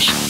change.